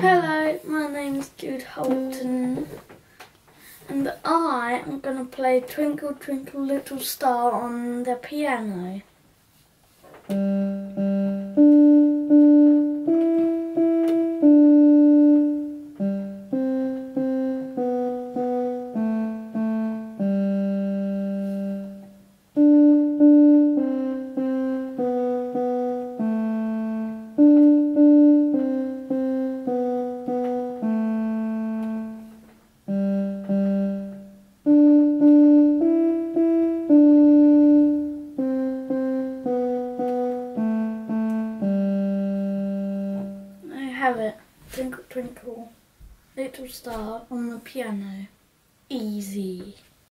Hello, my name's Jude Holton, and I am going to play Twinkle Twinkle Little Star on the piano. Have it. Twinkle Twinkle Little Star on the piano. Easy.